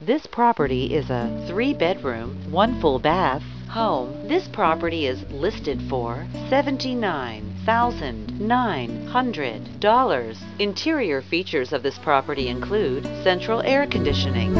This property is a three bedroom, one full bath home. This property is listed for $79,900. Interior features of this property include central air conditioning,